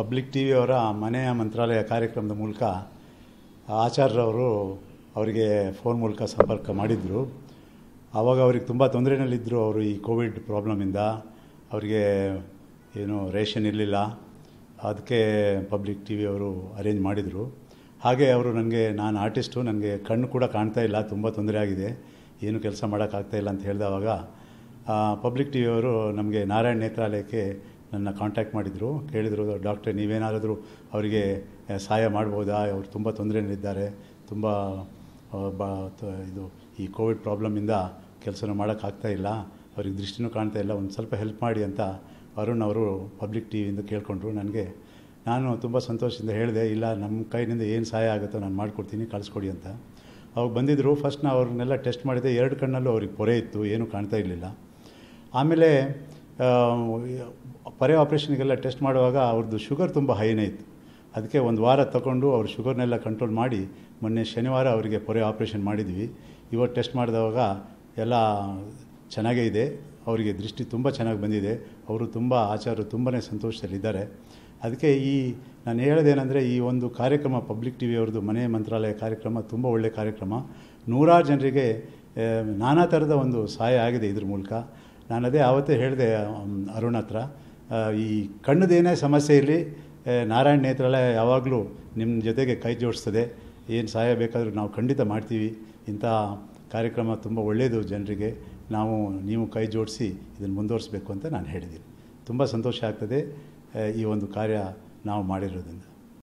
Public T ವಿಯವರ ಮನೆಯ ಮಂತ್ರಾಲಯ ಕಾರ್ಯಕ್ರಮದ ಮೂಲಕ ಆಚಾರ್ಯರವರು ಅವರಿಗೆ ಫೋನ್ ಮೂಲಕ ಸಂಪರ್ಕ ಮಾಡಿದರು. ಆವಾಗ ಅವ್ರಿಗೆ ತುಂಬ ತೊಂದರೆನಲ್ಲಿದ್ದರು ಅವರು ಈ ಕೋವಿಡ್ ಪ್ರಾಬ್ಲಮಿಂದ. ಅವರಿಗೆ ಏನು ರೇಷನ್ ಇರಲಿಲ್ಲ. ಅದಕ್ಕೆ ಪಬ್ಲಿಕ್ ಟಿ ವಿಯವರು ಅರೇಂಜ್ ಮಾಡಿದರು. ಹಾಗೆ ಅವರು ನನಗೆ, ನಾನು ಆರ್ಟಿಸ್ಟು, ನನಗೆ ಕಣ್ಣು ಕೂಡ ಕಾಣ್ತಾ ಇಲ್ಲ, ತುಂಬ ತೊಂದರೆ ಆಗಿದೆ. ಏನು ಕೆಲಸ ಮಾಡೋಕ್ಕಾಗ್ತಾ ಇಲ್ಲ ಅಂತ ಹೇಳಿದವಾಗ ಪಬ್ಲಿಕ್ ಟಿ ವಿಯವರು ನಮಗೆ ನಾರಾಯಣ ನೇತ್ರಾಲಯಕ್ಕೆ ನನ್ನ ಕಾಂಟ್ಯಾಕ್ಟ್ ಮಾಡಿದರು, ಕೇಳಿದರು, ಡಾಕ್ಟ್ರೆ, ನೀವೇನಾದರೂ ಅವರಿಗೆ ಸಹಾಯ ಮಾಡ್ಬೋದಾ? ಅವರು ತುಂಬ ತೊಂದರೆಯಲ್ಲಿದ್ದಾರೆ. ತುಂಬ ಬ ಇದು, ಈ ಕೋವಿಡ್ ಪ್ರಾಬ್ಲಮಿಂದ ಕೆಲಸನೂ ಮಾಡೋಕ್ಕಾಗ್ತಾ ಇಲ್ಲ. ಅವ್ರಿಗೆ ದೃಷ್ಟಿನೂ ಕಾಣ್ತಾ ಇಲ್ಲ. ಒಂದು ಸ್ವಲ್ಪ ಹೆಲ್ಪ್ ಮಾಡಿ ಅಂತ ಅರುಣ್ ಅವರು ಪಬ್ಲಿಕ್ ಟಿ ವಿಯಿಂದ ಕೇಳಿಕೊಂಡ್ರು ನನಗೆ. ನಾನು ತುಂಬ ಸಂತೋಷದಿಂದ ಹೇಳಿದೆ, ಇಲ್ಲ ನಮ್ಮ ಕೈನಿಂದ ಏನು ಸಹಾಯ ಆಗುತ್ತೋ ನಾನು ಮಾಡಿಕೊಡ್ತೀನಿ, ಕಳಿಸ್ಕೊಡಿ ಅಂತ. ಅವಾಗ ಬಂದಿದ್ದರು ಫಸ್ಟ್ ನಾವು ಅವ್ರನ್ನೆಲ್ಲ ಟೆಸ್ಟ್ ಮಾಡಿದೆ. ಎರಡು ಕಣ್ಣಲ್ಲೂ ಅವ್ರಿಗೆ ಪೊರೆ ಇತ್ತು, ಏನೂ ಕಾಣ್ತಾ ಇರಲಿಲ್ಲ. ಆಮೇಲೆ ಪೊರೆ ಆಪ್ರೇಷನ್ಗೆಲ್ಲ ಟೆಸ್ಟ್ ಮಾಡುವಾಗ ಅವ್ರದ್ದು ಶುಗರ್ ತುಂಬ ಹೈನೇ ಇತ್ತು. ಅದಕ್ಕೆ ಒಂದು ವಾರ ತಗೊಂಡು ಅವ್ರ ಶುಗರ್ನೆಲ್ಲ ಕಂಟ್ರೋಲ್ ಮಾಡಿ ಮೊನ್ನೆ ಶನಿವಾರ ಅವರಿಗೆ ಪೊರೆ ಆಪ್ರೇಷನ್ ಮಾಡಿದ್ವಿ. ಇವತ್ತು ಟೆಸ್ಟ್ ಮಾಡಿದವಾಗ ಎಲ್ಲ ಚೆನ್ನಾಗೇ ಇದೆ. ಅವರಿಗೆ ದೃಷ್ಟಿ ತುಂಬ ಚೆನ್ನಾಗಿ ಬಂದಿದೆ. ಅವರು ತುಂಬ ಆಚಾರರು ತುಂಬಾ ಸಂತೋಷದಲ್ಲಿದ್ದಾರೆ. ಅದಕ್ಕೆ ಈ ನಾನು ಹೇಳೋದೇನೆಂದರೆ ಈ ಒಂದು ಕಾರ್ಯಕ್ರಮ ಪಬ್ಲಿಕ್ ಟಿ ವಿಯವ್ರದ್ದು ಮನೆ ಮಂತ್ರಾಲಯ ಕಾರ್ಯಕ್ರಮ ತುಂಬ ಒಳ್ಳೆಯ ಕಾರ್ಯಕ್ರಮ. ನೂರಾರು ಜನರಿಗೆ ನಾನಾ ಥರದ ಒಂದು ಸಹಾಯ ಆಗಿದೆ ಇದ್ರ ಮೂಲಕ. ನಾನು ಅದೇ ಆವತ್ತೇ ಹೇಳಿದೆ, ಅರುಣ್ ಹತ್ರ. ಈ ಕಣ್ಣದೇನೇ ಸಮಸ್ಯೆ ಇರಲಿ ನಾರಾಯಣ ನೇತ್ರಾಲಯ ಯಾವಾಗಲೂ ನಿಮ್ಮ ಜೊತೆಗೆ ಕೈ ಜೋಡಿಸ್ತದೆ. ಏನು ಸಹಾಯ ಬೇಕಾದರೂ ನಾವು ಖಂಡಿತ ಮಾಡ್ತೀವಿ. ಇಂಥ ಕಾರ್ಯಕ್ರಮ ತುಂಬ ಒಳ್ಳೆಯದು ಜನರಿಗೆ. ನಾವು ನೀವು ಕೈ ಜೋಡಿಸಿ ಇದನ್ನು ಮುಂದುವರಿಸಬೇಕು ಅಂತ ನಾನು ಹೇಳಿದ್ದೀನಿ. ತುಂಬ ಸಂತೋಷ ಆಗ್ತದೆ ಈ ಒಂದು ಕಾರ್ಯ ನಾವು ಮಾಡಿರೋದ್ರಿಂದ.